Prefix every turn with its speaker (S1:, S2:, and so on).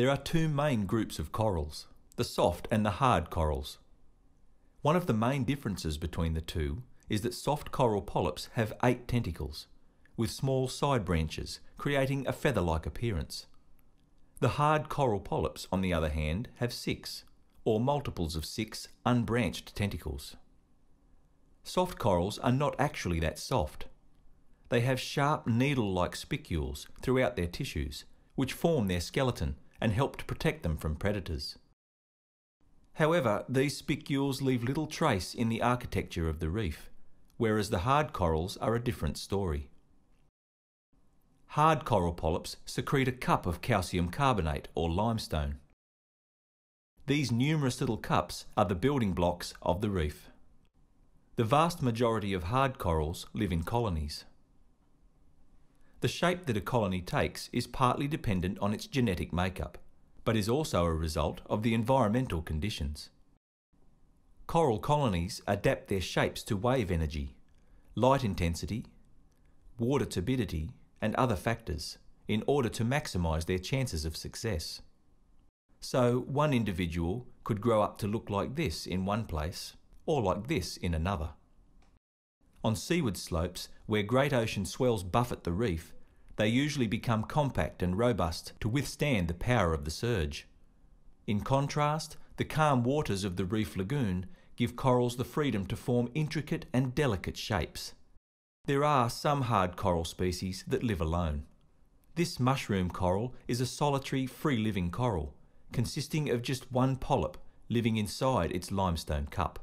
S1: There are two main groups of corals, the soft and the hard corals. One of the main differences between the two is that soft coral polyps have eight tentacles, with small side branches, creating a feather-like appearance. The hard coral polyps, on the other hand, have six, or multiples of six, unbranched tentacles. Soft corals are not actually that soft. They have sharp needle-like spicules throughout their tissues, which form their skeleton and help to protect them from predators. However, these spicules leave little trace in the architecture of the reef, whereas the hard corals are a different story. Hard coral polyps secrete a cup of calcium carbonate or limestone. These numerous little cups are the building blocks of the reef. The vast majority of hard corals live in colonies. The shape that a colony takes is partly dependent on its genetic makeup, but is also a result of the environmental conditions. Coral colonies adapt their shapes to wave energy, light intensity, water turbidity, and other factors in order to maximise their chances of success. So one individual could grow up to look like this in one place or like this in another. On seaward slopes, where great ocean swells buffet the reef, they usually become compact and robust to withstand the power of the surge. In contrast, the calm waters of the reef lagoon give corals the freedom to form intricate and delicate shapes. There are some hard coral species that live alone. This mushroom coral is a solitary, free-living coral, consisting of just one polyp living inside its limestone cup.